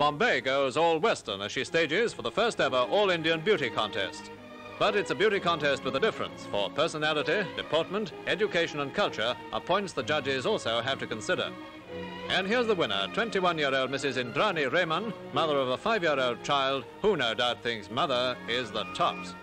Bombay goes all Western as she stages for the first ever All Indian Beauty Contest. But it's a beauty contest with a difference, for personality, deportment, education, and culture are points the judges also have to consider. And here's the winner 21 year old Mrs. Indrani Rahman, mother of a five year old child who no doubt thinks mother is the tops.